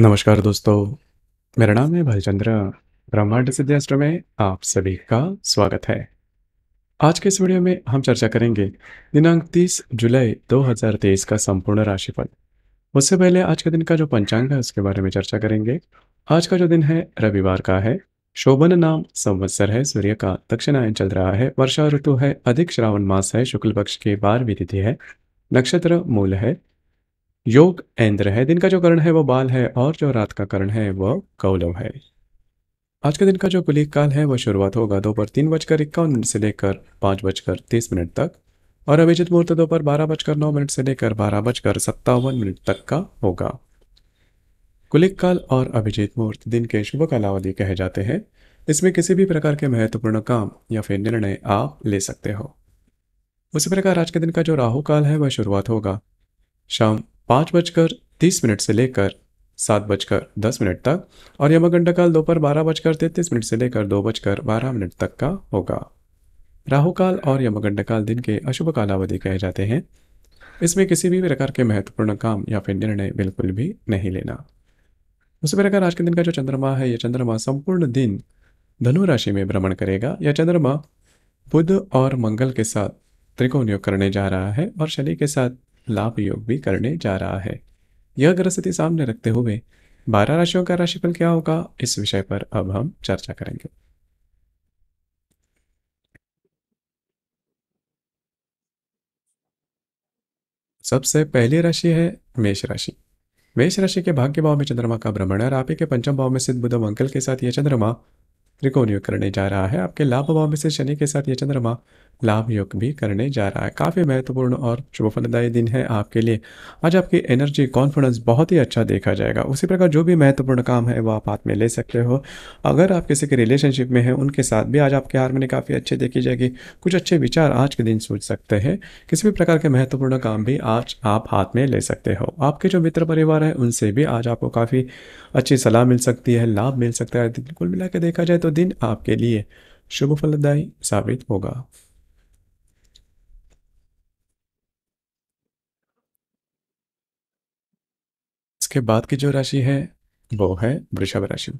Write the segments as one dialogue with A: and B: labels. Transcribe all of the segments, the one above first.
A: नमस्कार दोस्तों, मेरा नाम है भालचंद्र ब्रह्मांड सिद्धास्त्र में आप सभी का स्वागत है। आज के इस वीडियो में हम चर्चा करेंगे दिनांक 30 जुलाई 2023 का संपूर्ण राशिफल। उससे पहले आज के दिन का जो पंचांग है, उसके बारे में चर्चा करेंगे। आज का जो दिन है, रविवार का है। शोभन नाम संवत्सर है, सूर्य का दक्षिणायन चल रहा है। वर्षा ऋतु है, अधिक श्रावण मास है, शुक्ल पक्ष की बारहवीं तिथि है। नक्षत्र मूल है। योग इंद्र है, दिन का जो करण है वो बाल है और जो रात का कर्ण है वह कौलव है। आज के दिन का जो कुलिक काल है वह शुरुआत होगा दोपहर तीन बजकर इक्यावन मिनट से लेकर पाँच बजकर तीस मिनट तक और अभिजित मुहूर्त दोपहर बारह बजकर नौ मिनट से लेकर बारह बजकर सत्तावन मिनट तक का होगा। कुलिक काल और अभिजीत मुहूर्त दिन के शुभ कालावधि कहे जाते हैं। इसमें किसी भी प्रकार के महत्वपूर्ण काम या फिर निर्णय आप ले सकते हो। उसी प्रकार आज के दिन का जो राहु काल है वह शुरुआत होगा। शाम पाँच बजकर तीस मिनट से लेकर सात बजकर दस मिनट तक और यमगंडा काल दोपहर बारह बजकर तैंतीस मिनट से लेकर दो बजकर बारह मिनट तक का होगा। राहु काल और यमगंड काल दिन के अशुभ कालावधि कहे जाते हैं। इसमें किसी भी प्रकार के महत्वपूर्ण काम या फिर निर्णय बिल्कुल भी नहीं लेना। उसी प्रकार आज के दिन का जो चंद्रमा है, यह चंद्रमा संपूर्ण दिन धनु राशि में भ्रमण करेगा। यह चंद्रमा बुध और मंगल के साथ त्रिकोण योग करने जा रहा है और शनि के साथ लाभ योग भी करने जा रहा है। यह ग्रह स्थिति सामने रखते हुए बारह राशियों का राशिफल क्या होगा? इस विषय पर अब हम चर्चा करेंगे। सबसे पहली राशि है मेष राशि। मेष राशि के भाग्य भाव में चंद्रमा का भ्रमण है और आप के पंचम भाव में सिद्ध बुध मंगल के साथ यह चंद्रमा त्रिकोण योग करने जा रहा है। आपके लाभ भाव में से शनि के साथ यह चंद्रमा लाभ योग भी करने जा रहा है। काफ़ी महत्वपूर्ण और शुभ फलदायी दिन है आपके लिए। आज आपकी एनर्जी कॉन्फिडेंस बहुत ही अच्छा देखा जाएगा। उसी प्रकार जो भी महत्वपूर्ण काम है, वो आप हाथ में ले सकते हो। अगर आप किसी के रिलेशनशिप में हैं, उनके साथ भी आज आपके हारमोनी काफ़ी अच्छे देखी जाएगी। कुछ अच्छे विचार आज के दिन सोच सकते हैं। किसी भी प्रकार के महत्वपूर्ण काम भी आज आप हाथ में ले सकते हो। आपके जो मित्र परिवार है, उनसे भी आज आपको काफ़ी अच्छी सलाह मिल सकती है, लाभ मिल सकता है। कुल मिला देखा जाए तो दिन आपके लिए शुभ फलदायी साबित होगा। इसके बाद की जो राशि है, वो है वृषभ राशि।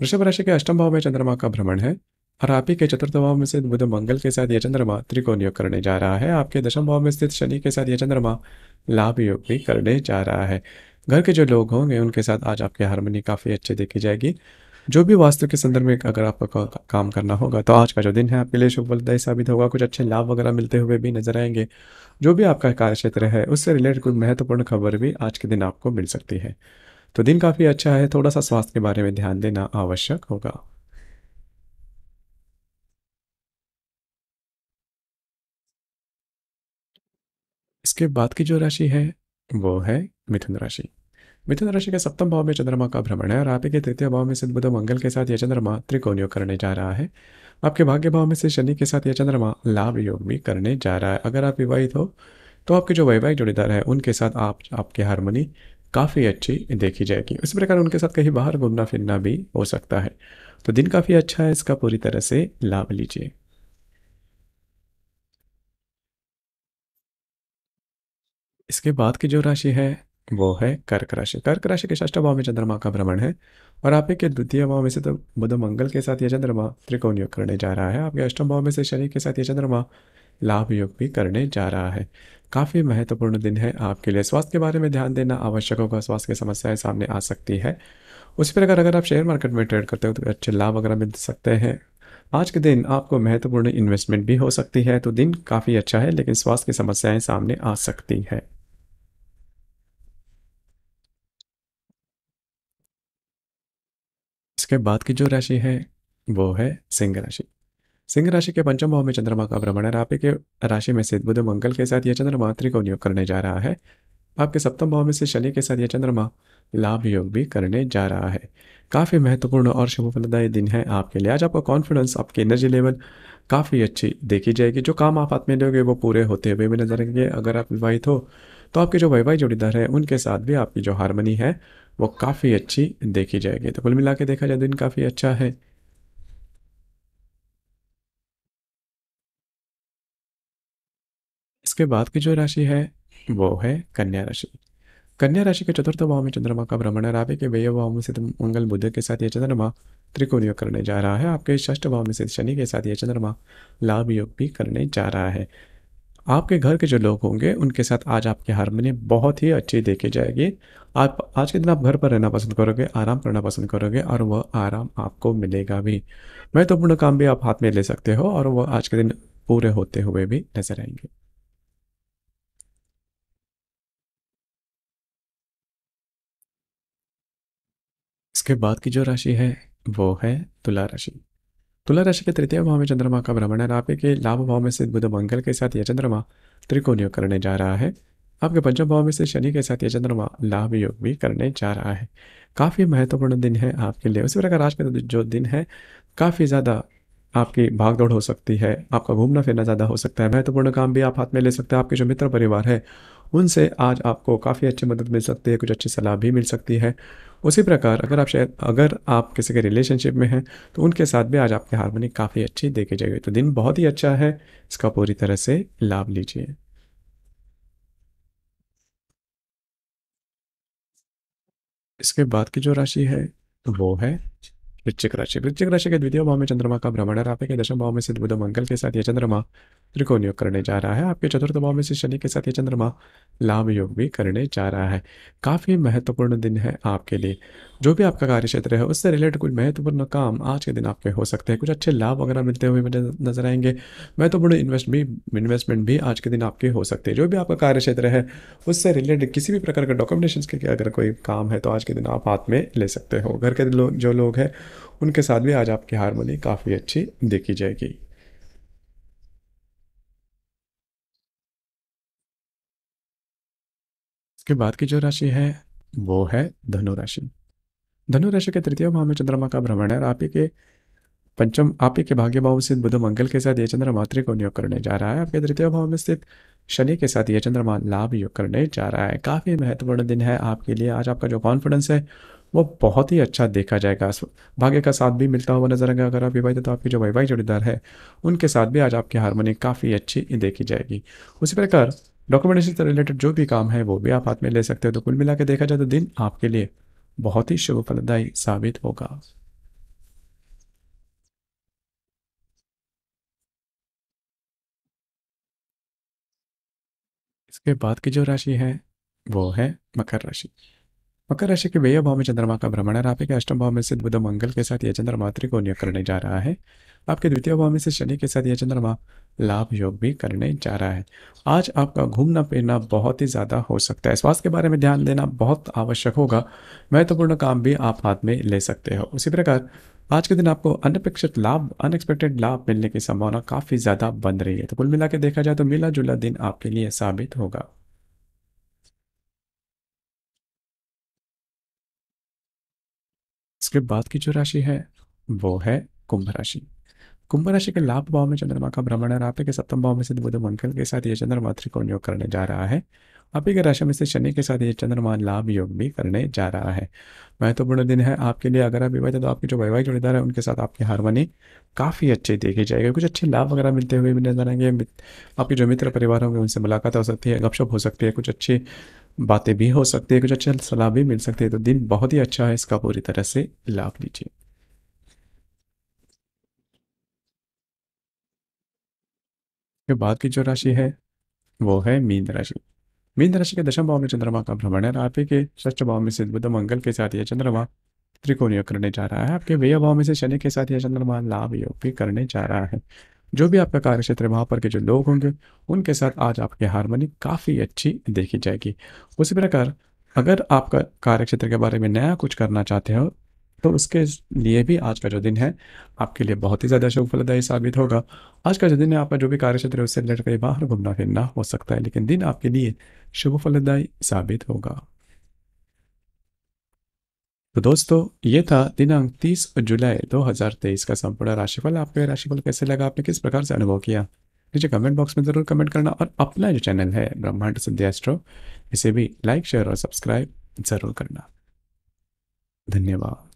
A: वृषभ राशि के अष्टम भाव में चंद्रमा का भ्रमण है और आप ही के चतुर्थ भाव में स्थित बुध मंगल के साथ यह चंद्रमा त्रिकोण योग करने जा रहा है। आपके दशम भाव में स्थित शनि के साथ यह चंद्रमा लाभ योग भी करने जा रहा है। घर के जो लोग होंगे, उनके साथ आज आपकी हारमोनी काफ़ी अच्छी देखी जाएगी। जो भी वास्तु के संदर्भ में अगर आपको काम करना होगा तो आज का जो दिन है, आपके लिए शुभ फलदायी साबित होगा। कुछ अच्छे लाभ वगैरह मिलते हुए भी नज़र आएँगे। जो भी आपका कार्य क्षेत्र है, उससे रिलेटेड कोई महत्वपूर्ण खबर भी आज के दिन आपको मिल सकती है। तो दिन काफ़ी अच्छा है थोड़ा सा स्वास्थ्य के बारे में ध्यान देना आवश्यक होगा। इसके बाद की जो राशि है, वो है मिथुन राशि। मिथुन राशि के सप्तम भाव में चंद्रमा का भ्रमण है और आपके तृतीय भाव में सिद्ध बुध मंगल के साथ यह चंद्रमा त्रिकोण योग करने जा रहा है। आपके भाग्य भाव में से शनि के साथ यह चंद्रमा लाभ योग भी करने जा रहा है। अगर आप विवाहित हो तो आपके जो वैवाहिक जोड़ीदार है, उनके साथ आप, आपकी हारमोनी काफ़ी अच्छी देखी जाएगी। इस प्रकार उनके साथ कहीं बाहर घूमना फिरना भी हो सकता है। तो दिन काफ़ी अच्छा है, इसका पूरी तरह से लाभ लीजिए। इसके बाद की जो राशि है वो है कर्क राशि। कर्क राशि के षष्ठ भाव में चंद्रमा का भ्रमण है और आप के द्वितीय भाव में से तो बुध मंगल के साथ यह चंद्रमा त्रिकोण योग करने जा रहा है। आपके अष्टम भाव में से शनि के साथ यह चंद्रमा लाभ योग भी करने जा रहा है। काफ़ी महत्वपूर्ण दिन है आपके लिए। स्वास्थ्य के बारे में ध्यान देना आवश्यक होगा। स्वास्थ्य की समस्याएँ सामने आ सकती है। उसी प्रकार अगर आप शेयर मार्केट में ट्रेड करते हो तो अच्छे लाभ वगैरह मिल सकते हैं। आज के दिन आपको महत्वपूर्ण इन्वेस्टमेंट भी हो सकती है तो दिन काफ़ी अच्छा है लेकिन स्वास्थ्य की समस्याएँ सामने आ सकती है। इसके बाद की जो राशि है, वो है सिंह राशि। सिंह राशि के पंचम भाव में चंद्रमा का भ्रमण है। आपके राशि में से बुध, मंगल के साथ यह चंद्रमा त्रिकोण योग करने जा रहा है। आपके सप्तम भाव में से शनि के साथ यह चंद्रमा लाभ योग भी करने जा रहा है। काफ़ी महत्वपूर्ण और शुभ फलदायी दिन है आपके लिए। आज आपका कॉन्फिडेंस आपकी एनर्जी लेवल काफ़ी अच्छी देखी जाएगी। जो काम आप हाथ में लोगे, वो पूरे होते हुए भी नज़र आएँगे। अगर आप विवाहित हो तो आपके जो वैवाहिक जोड़ीदार है, उनके साथ भी आपकी जो हारमोनी है वो काफ़ी अच्छी देखी जाएगी। तो कुल मिला के देखा जाए दिन काफ़ी अच्छा है। इसके बाद की जो राशि है, वो है कन्या राशि। कन्या राशि के चतुर्थ भाव में चंद्रमा का भ्रमण है। आपके व्यय भाव में स्थित मंगल बुद्ध के साथ ये चंद्रमा त्रिकोण योग करने जा रहा है। आपके षष्ठ भाव में स्थित शनि के साथ ये चंद्रमा लाभ योग भी करने जा रहा है। आपके घर के जो लोग होंगे, उनके साथ आज आपकी हारमोनी बहुत ही अच्छी देखी जाएगी। आप, आज के दिन आप घर पर रहना पसंद करोगे, आराम करना पसंद करोगे और वह आराम आपको मिलेगा भी। महत्वपूर्ण तो काम भी आप हाथ में ले सकते हो और वह आज के दिन पूरे होते हुए भी नज़र आएँगे। इसके बाद की जो राशि है, वो है तुला राशि। तुला राशि के तृतीय भाव में चंद्रमा का भ्रमण है आपके के लाभ भाव में से बुध मंगल के साथ यह चंद्रमा त्रिकोण योग करने जा रहा है। आपके पंचम भाव में से शनि के साथ यह चंद्रमा लाभ योग भी करने जा रहा है। काफ़ी महत्वपूर्ण दिन है आपके लिए। उसी प्रकार आज का जो दिन है, काफ़ी ज़्यादा आपकी भाग दौड़ हो सकती है, आपका घूमना फिरना ज़्यादा हो सकता है, महत्वपूर्ण काम भी आप हाथ में ले सकते हैं, आपके जो मित्र परिवार है, उनसे आज आपको काफ़ी अच्छी मदद मिल सकती है, कुछ अच्छी सलाह भी मिल सकती है। उसी प्रकार अगर आप शायद, अगर आप किसी के रिलेशनशिप में हैं तो उनके साथ भी आज आपकी हारमोनी काफ़ी अच्छी देखी जाएगी। तो दिन बहुत ही अच्छा है, इसका पूरी तरह से लाभ लीजिए। इसके बाद की जो राशि है वो है वृश्चिक राशि। वृश्चिक राशि के द्वितीय भाव में चंद्रमा का भ्रमण है। आपके दशम भाव में सिद्ध बुध, मंगल के साथ ये चंद्रमा त्रिकोण योग करने जा रहा है। आपके चतुर्थ भाव में से शनि के साथ ये चंद्रमा लाभ योग भी करने जा रहा है। काफ़ी महत्वपूर्ण दिन है आपके लिए। जो भी आपका कार्य क्षेत्र है, उससे रिलेटेड कुछ महत्वपूर्ण काम आज के दिन आपके हो सकते हैं। कुछ अच्छे लाभ वगैरह मिलते हुए मुझे नज़र आएँगे। महत्वपूर्ण इन्वेस्ट भी इन्वेस्टमेंट भी आज के दिन आपके हो सकते हैं। जो भी आपका कार्य क्षेत्र है, उससे रिलेटेड किसी भी प्रकार का डॉक्यूमेंटेशन के अगर कोई काम है तो आज के दिन आप हाथ में ले सकते हो। घर के लोग जो लोग हैं उनके साथ भी आज आपकी हारमोनी काफ़ी अच्छी देखी जाएगी। इसके बाद की जो राशि है, वो है धनु राशि। धनु राशि के तृतीय भाव में चंद्रमा का भ्रमण है आप ही के पंचम, आप ही के भाग्य भाव स्थित बुध मंगल के साथ ये चंद्रमा त्रिकोण योग करने जा रहा है। आपके तृतीय भाव में स्थित शनि के साथ ये चंद्रमा लाभ योग करने जा रहा है। काफ़ी महत्वपूर्ण दिन है आपके लिए। आज आपका जो कॉन्फिडेंस है वो बहुत ही अच्छा देखा जाएगा। भाग्य का साथ भी मिलता हुआ नज़र आएगा। अगर आप विवाहित तो आपके जो वैवाहिक जोड़ीदार है, उनके साथ भी आज आपकी हारमोनी काफ़ी अच्छी देखी जाएगी। उसी प्रकार डॉक्यूमेंटेशन से रिलेटेड जो भी काम है, वो भी आप हाथ में ले सकते हो। तो कुल मिला के देखा जाए तो दिन आपके लिए बहुत ही शुभ फलदायी साबित होगा। इसके बाद की जो राशि है, वो है मकर राशि। मकर राशि के व्यय भाव में चंद्रमा का भ्रमण है। आपके अष्टम भाव में स्थित बुध मंगल के साथ यह चंद्रमा त्रिकोण करने जा रहा है। आपके द्वितीय भाव में से शनि के साथ यह चंद्रमा लाभ योग भी करने जा रहा है। आज आपका घूमना फिरना बहुत ही ज़्यादा हो सकता है। स्वास्थ्य के बारे में ध्यान देना बहुत आवश्यक होगा। महत्वपूर्ण काम भी आप हाथ में ले सकते हो। उसी प्रकार आज के दिन आपको अनपेक्षित लाभ अनएक्सपेक्टेड लाभ मिलने की संभावना काफ़ी ज़्यादा बन रही है। तो कुल मिला देखा जाए तो मिला जुला दिन आपके लिए साबित होगा। इसके बाद की जो राशि है, वो है कुंभ राशि। कुंभ राशि के लाभ भाव में चंद्रमा का भ्रमण है आपे के सप्तम भाव में से बुध मंगल के साथ ये चंद्रमा त्रिकोण योग करने जा रहा है। आपी के राशि में से शनि के साथ ये चंद्रमा लाभ योग भी करने जा रहा है। महत्वपूर्ण दिन है आपके लिए, अगर आप विवाहित तो आपके जो वैवाहिक जोड़ीदार है, उनके साथ आपकी हारमोनी काफ़ी अच्छी देखी जाएगी। कुछ अच्छे लाभ वगैरह मिलते हुए भी नज़र आएँगे आपके जो मित्र परिवार होंगे, उनसे मुलाकात हो सकती है, गपशप हो सकती है, कुछ अच्छी बातें भी हो सकती है, कुछ अच्छी सलाह भी मिल सकती है। तो दिन बहुत ही अच्छा है, इसका पूरी तरह से लाभ लीजिए। बाद की जो राशि है, वो है मीन राशि। मीन राशि के दशम भाव में चंद्रमा का भ्रमण है आपके के षष्ठ भाव में से बुद्ध मंगल के साथ यह चंद्रमा त्रिकोण योग करने जा रहा है। आपके व्यय भाव में से शनि के साथ यह चंद्रमा लाभ योग भी करने जा रहा है। जो भी आपका कार्य क्षेत्र वहाँ पर के जो लोग होंगे, उनके साथ आज आपकी हारमोनी काफ़ी अच्छी देखी जाएगी। उसी प्रकार, अगर आपका कार्य क्षेत्र के बारे में नया कुछ करना चाहते हो तो उसके लिए भी आज का जो दिन है, आपके लिए बहुत ही ज़्यादा शुभ फलदायी साबित होगा। आज का जो दिन है, आपका जो भी कार्य क्षेत्र है, उससे रिलेटेड कहीं बाहर घूमना फिरना हो सकता है, लेकिन दिन आपके लिए शुभ फलदायी साबित होगा। तो दोस्तों, ये था दिनांक 30 जुलाई 2023 का संपूर्ण राशिफल। आपको राशिफल कैसे लगा? आपने किस प्रकार से अनुभव किया? नीचे कमेंट बॉक्स में ज़रूर कमेंट करना और अपना जो चैनल है, ब्रह्मांड सिद्धियास्ट्रो इसे भी लाइक शेयर और सब्सक्राइब ज़रूर करना। धन्यवाद।